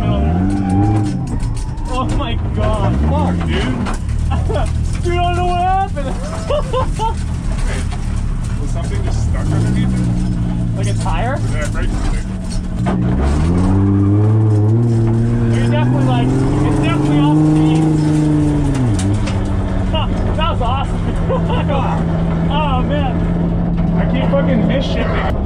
I just pulled him over. Oh my god. Fuck, dude! Dude, I don't know what happened. Was something just stuck underneath it? like a tire? Or did I break something? You're definitely like, it's definitely off the. Huh, that was awesome. oh man. I keep fucking misshipping. So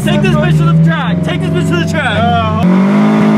Take this bitch to the track. Take this bitch to the track. Uh,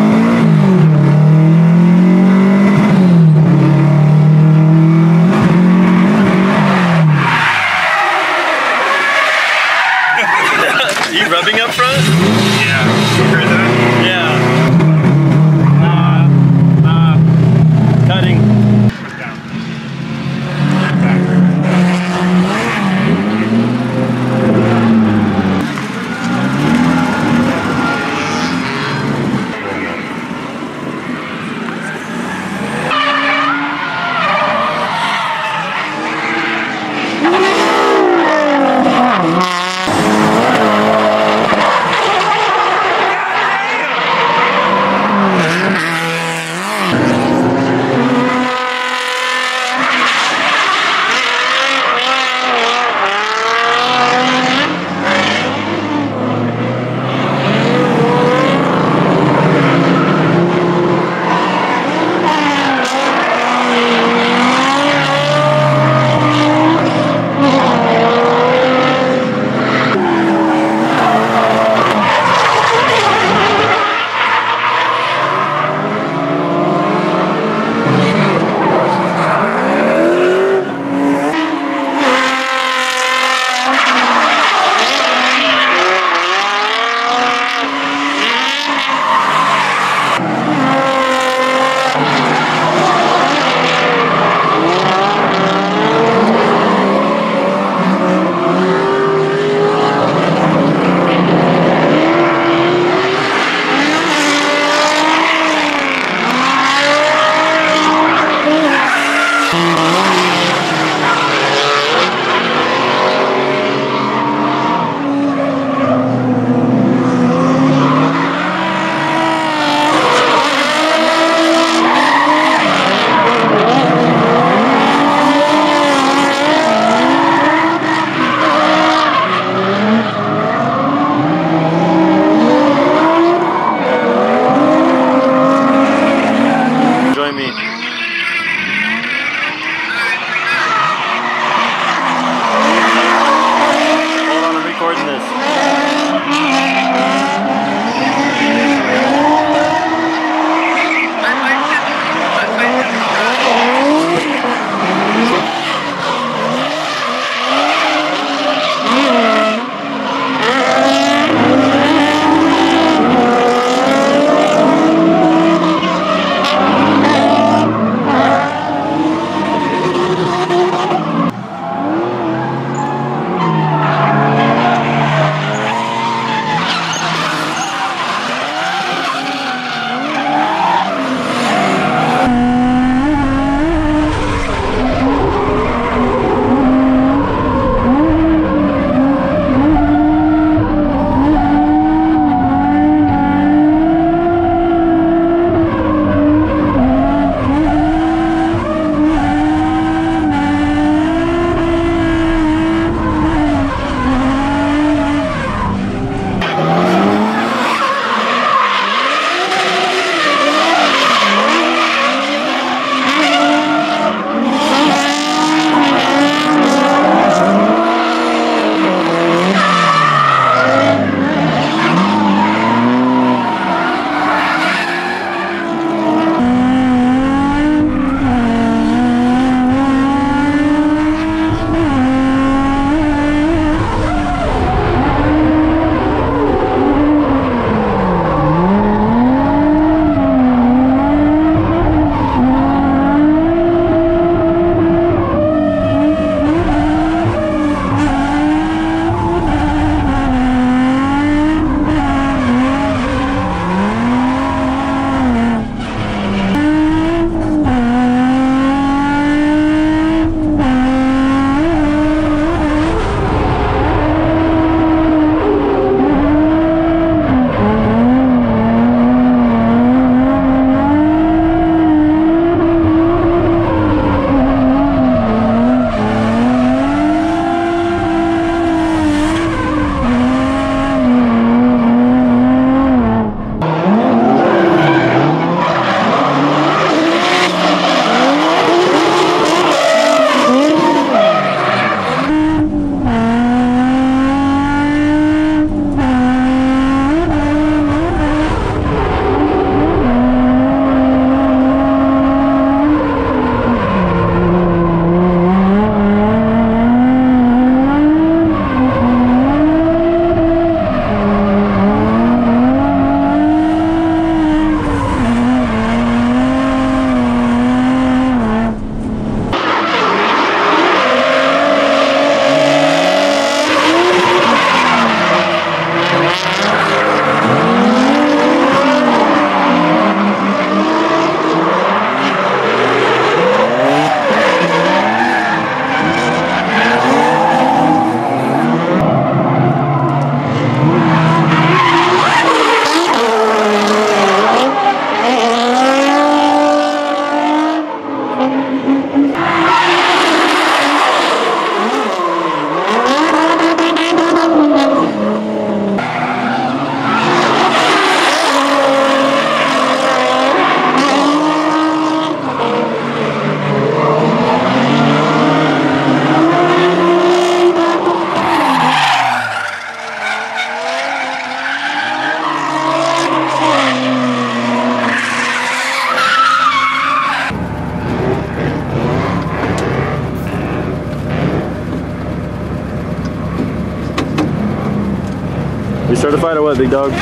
Certified or what, big dog?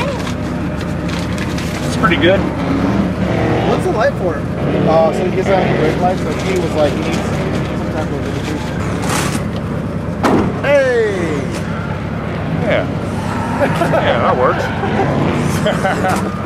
It's pretty good. What's the light for? Uh, so he gets out of the brake light, so he was like, he needs some type of indication. Hey! Yeah. yeah, that works.